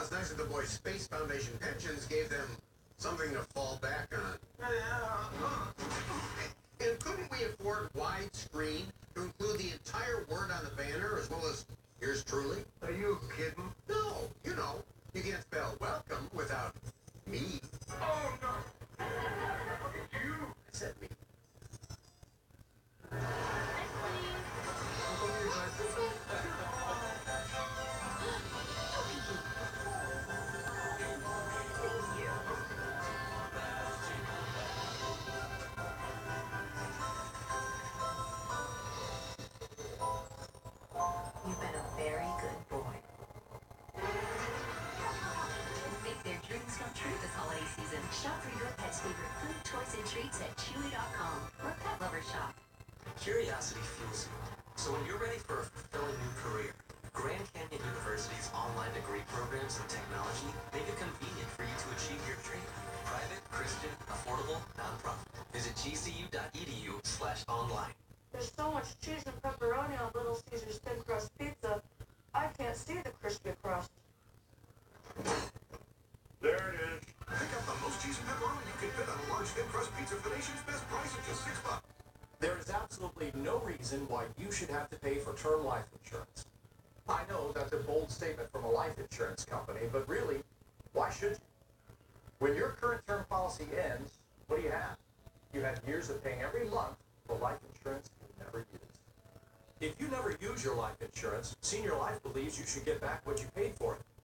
it's nice that the boys' Space Foundation pensions gave them something to fall back on. And couldn't we afford widescreen to include the entire word on the banner as well as yours truly? Are you kidding? Shop for your pet's favorite food, toys, and treats at Chewy.com or Pet Lover Shop. Curiosity fuels you. So when you're ready for a fulfilling new career, Grand Canyon University's online degree programs in technology make it convenient for you to achieve your dream. Private, Christian, affordable, nonprofit. Visit gcu.edu slash online. There's so much cheese and pepperoni on Little Caesar's thin crust pizza. I can't see the crispy crust. Pizza for the nation's best price at just six bucks. There is absolutely no reason why you should have to pay for term life insurance. I know that's a bold statement from a life insurance company, but really, why should you? When your current term policy ends, what do you have? You have years of paying every month for life insurance you never used. If you never use your life insurance, Senior Life believes you should get back what you paid for it.